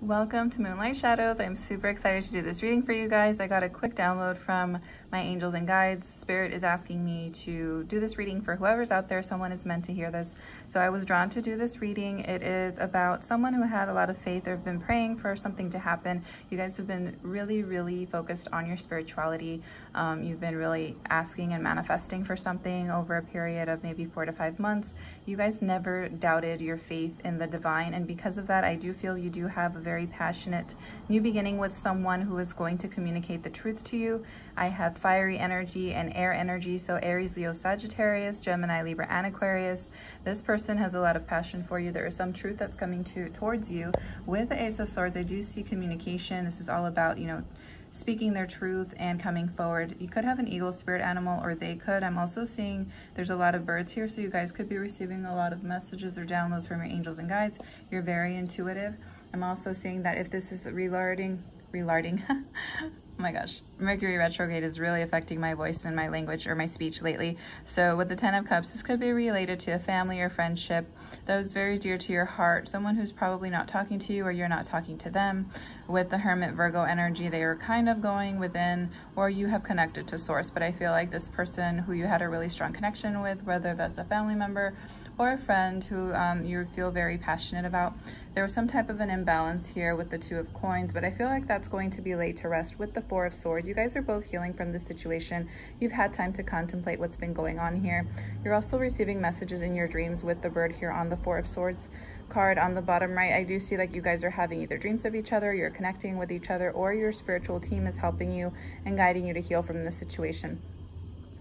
Welcome to Moonlight Shadows. I'm super excited to do this reading for you guys. I got a quick download from my angels and guides. Spirit is asking me to do this reading for whoever's out there. Someone is meant to hear this. So I was drawn to do this reading. It is about someone who had a lot of faith or have been praying for something to happen. You guys have been really, really focused on your spirituality. Um, you've been really asking and manifesting for something over a period of maybe four to five months. You guys never doubted your faith in the divine. And because of that, I do feel you do have a very passionate new beginning with someone who is going to communicate the truth to you. I have fiery energy and air energy. So Aries, Leo, Sagittarius, Gemini, Libra, and Aquarius. This person has a lot of passion for you. There is some truth that's coming to towards you. With the Ace of Swords, I do see communication. This is all about, you know, speaking their truth and coming forward. You could have an eagle spirit animal or they could. I'm also seeing there's a lot of birds here, so you guys could be receiving a lot of messages or downloads from your angels and guides. You're very intuitive. I'm also seeing that if this is relarding, relarding, oh my gosh, Mercury retrograde is really affecting my voice and my language or my speech lately. So with the Ten of Cups, this could be related to a family or friendship that was very dear to your heart, someone who's probably not talking to you or you're not talking to them. With the Hermit Virgo energy, they are kind of going within or you have connected to source. But I feel like this person who you had a really strong connection with, whether that's a family member or a friend who um, you feel very passionate about. There was some type of an imbalance here with the Two of Coins, but I feel like that's going to be laid to rest with the Four of Swords. You guys are both healing from this situation. You've had time to contemplate what's been going on here. You're also receiving messages in your dreams with the bird here on the Four of Swords card on the bottom right. I do see like you guys are having either dreams of each other, you're connecting with each other, or your spiritual team is helping you and guiding you to heal from this situation.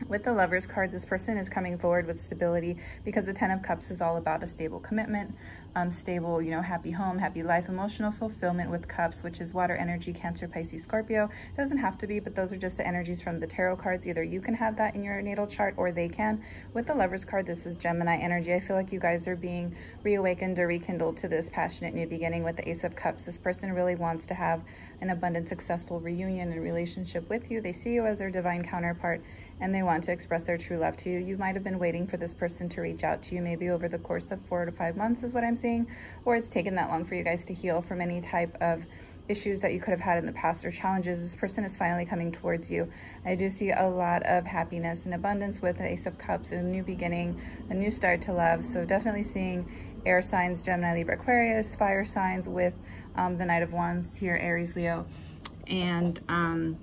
With the Lover's card, this person is coming forward with stability because the Ten of Cups is all about a stable commitment, um, stable, you know, happy home, happy life, emotional fulfillment with Cups, which is water energy, Cancer, Pisces, Scorpio. It doesn't have to be, but those are just the energies from the tarot cards. Either you can have that in your natal chart or they can. With the Lover's card, this is Gemini energy. I feel like you guys are being reawakened or rekindled to this passionate new beginning with the Ace of Cups. This person really wants to have an abundant, successful reunion and relationship with you. They see you as their divine counterpart and they want to express their true love to you. You might have been waiting for this person to reach out to you maybe over the course of four to five months is what I'm seeing, or it's taken that long for you guys to heal from any type of issues that you could have had in the past or challenges. This person is finally coming towards you. I do see a lot of happiness and abundance with Ace of Cups, a new beginning, a new start to love. So definitely seeing air signs, Gemini, Libra, Aquarius, fire signs with um, the Knight of Wands here, Aries, Leo, and um,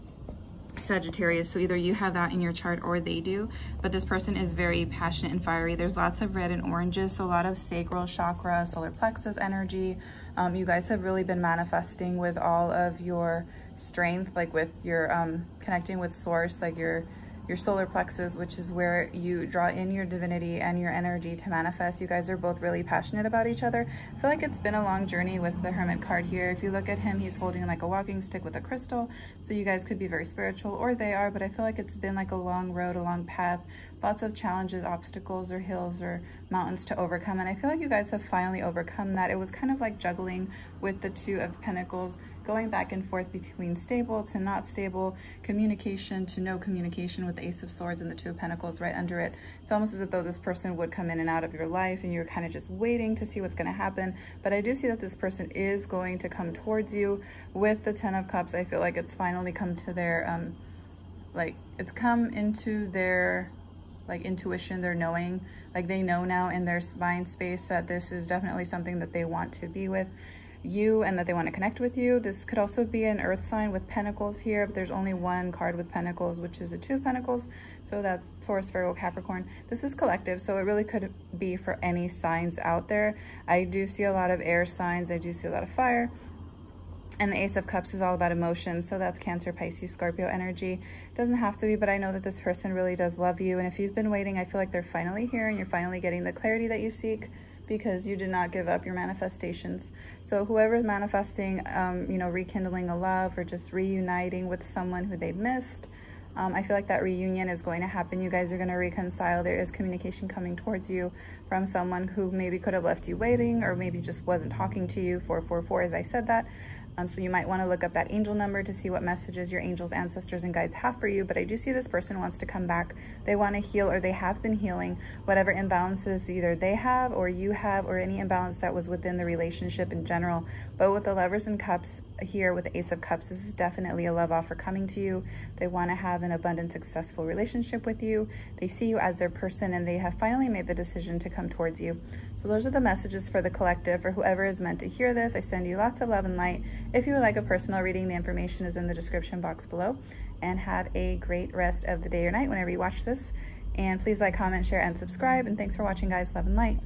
Sagittarius. So either you have that in your chart or they do. But this person is very passionate and fiery. There's lots of red and oranges. So a lot of sacral chakra, solar plexus energy. Um, you guys have really been manifesting with all of your strength, like with your um, connecting with source, like your your solar plexus, which is where you draw in your divinity and your energy to manifest. You guys are both really passionate about each other. I feel like it's been a long journey with the Hermit card here. If you look at him, he's holding like a walking stick with a crystal. So you guys could be very spiritual or they are, but I feel like it's been like a long road, a long path, lots of challenges, obstacles or hills or mountains to overcome. And I feel like you guys have finally overcome that. It was kind of like juggling with the two of pentacles going back and forth between stable to not stable, communication to no communication with the Ace of Swords and the Two of Pentacles right under it. It's almost as though this person would come in and out of your life and you're kind of just waiting to see what's going to happen. But I do see that this person is going to come towards you with the Ten of Cups. I feel like it's finally come to their, um, like, it's come into their, like, intuition, their knowing. Like, they know now in their mind space that this is definitely something that they want to be with you and that they want to connect with you. This could also be an earth sign with pentacles here, but there's only one card with pentacles, which is a two of pentacles. So that's Taurus, Virgo, Capricorn. This is collective, so it really could be for any signs out there. I do see a lot of air signs. I do see a lot of fire. And the Ace of Cups is all about emotions, so that's Cancer, Pisces, Scorpio energy. Doesn't have to be, but I know that this person really does love you. And if you've been waiting, I feel like they're finally here and you're finally getting the clarity that you seek because you did not give up your manifestations. So whoever's manifesting, um, you know, rekindling a love or just reuniting with someone who they missed, um, I feel like that reunion is going to happen. You guys are going to reconcile. There is communication coming towards you from someone who maybe could have left you waiting or maybe just wasn't talking to you. 444, as I said that. Um, so you might want to look up that angel number to see what messages your angels, ancestors, and guides have for you. But I do see this person wants to come back. They want to heal or they have been healing whatever imbalances either they have or you have or any imbalance that was within the relationship in general. But with the lovers and cups here with the ace of cups, this is definitely a love offer coming to you. They want to have an abundant, successful relationship with you. They see you as their person and they have finally made the decision to come towards you. So those are the messages for the collective. For whoever is meant to hear this, I send you lots of love and light. If you would like a personal reading, the information is in the description box below. And have a great rest of the day or night whenever you watch this. And please like, comment, share, and subscribe. And thanks for watching, guys. Love and light.